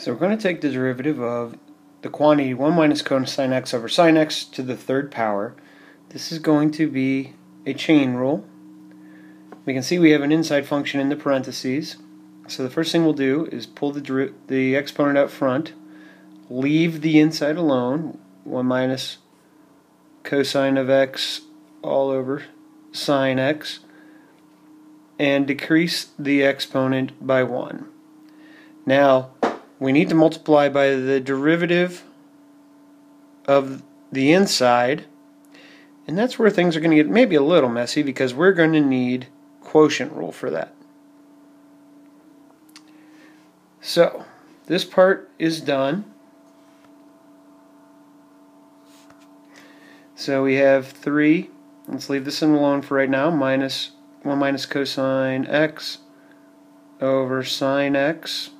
So we're going to take the derivative of the quantity 1 minus cosine x over sine x to the third power. This is going to be a chain rule. We can see we have an inside function in the parentheses. So the first thing we'll do is pull the, the exponent out front, leave the inside alone, 1 minus cosine of x all over sine x, and decrease the exponent by 1. Now, we need to multiply by the derivative of the inside and that's where things are going to get maybe a little messy because we're going to need quotient rule for that. So this part is done. So we have 3, let's leave this in alone for right now, minus 1 minus cosine x over sine x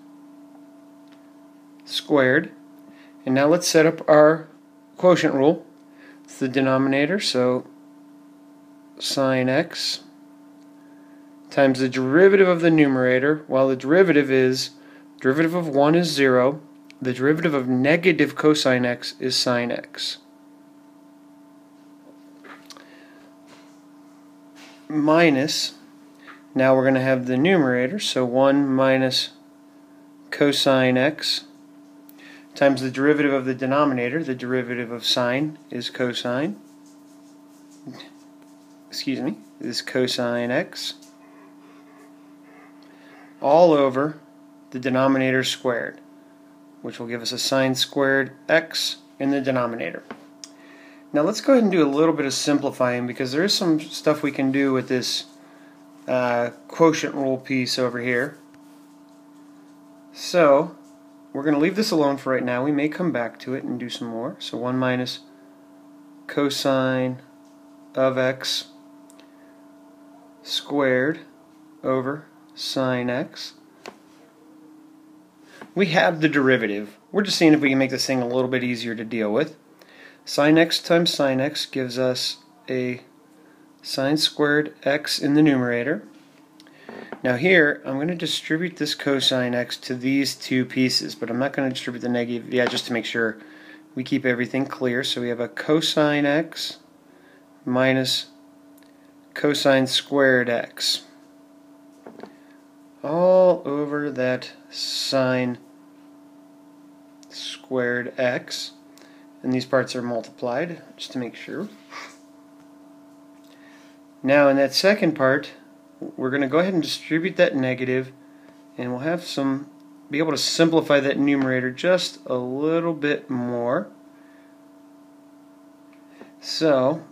squared. And now let's set up our quotient rule. It's the denominator, so sine x times the derivative of the numerator, while the derivative is, derivative of 1 is 0, the derivative of negative cosine x is sine x. Minus, now we're going to have the numerator, so 1 minus cosine x times the derivative of the denominator. The derivative of sine is cosine. Excuse me, is cosine x all over the denominator squared, which will give us a sine squared x in the denominator. Now let's go ahead and do a little bit of simplifying because there is some stuff we can do with this uh, quotient rule piece over here. So we're going to leave this alone for right now. We may come back to it and do some more. So 1 minus cosine of x squared over sine x. We have the derivative. We're just seeing if we can make this thing a little bit easier to deal with. Sine x times sine x gives us a sine squared x in the numerator now here, I'm going to distribute this cosine x to these two pieces, but I'm not going to distribute the negative, yeah, just to make sure we keep everything clear. So we have a cosine x minus cosine squared x all over that sine squared x and these parts are multiplied just to make sure now in that second part we're going to go ahead and distribute that negative and we'll have some be able to simplify that numerator just a little bit more. So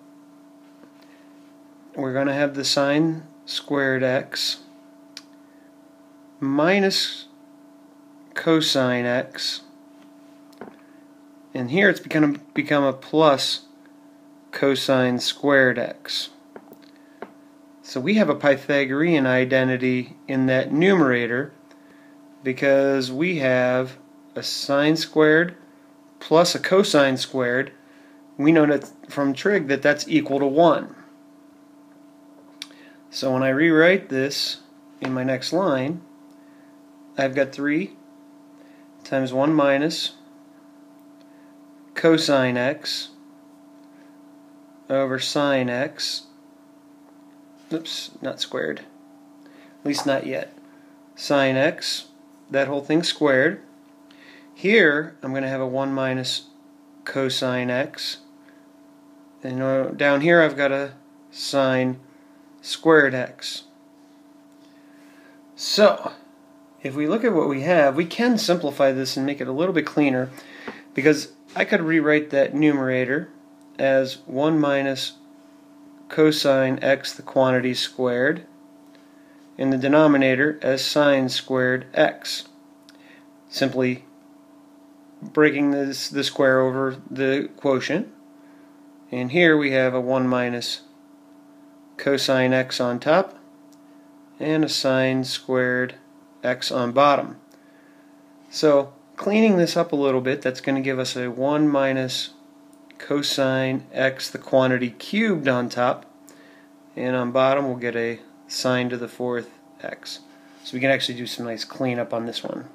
we're going to have the sine squared x minus cosine x. And here it's become, become a plus cosine squared x so we have a Pythagorean identity in that numerator because we have a sine squared plus a cosine squared. We know that from trig that that's equal to 1. So when I rewrite this in my next line, I've got 3 times 1 minus cosine x over sine x oops, not squared, at least not yet, sine x, that whole thing squared. Here, I'm going to have a 1 minus cosine x. And uh, down here, I've got a sine squared x. So, if we look at what we have, we can simplify this and make it a little bit cleaner because I could rewrite that numerator as 1 minus cosine x the quantity squared in the denominator as sine squared x. Simply breaking this the square over the quotient. And here we have a 1 minus cosine x on top and a sine squared x on bottom. So cleaning this up a little bit, that's going to give us a 1 minus cosine x, the quantity cubed on top, and on bottom we'll get a sine to the fourth x. So we can actually do some nice cleanup on this one.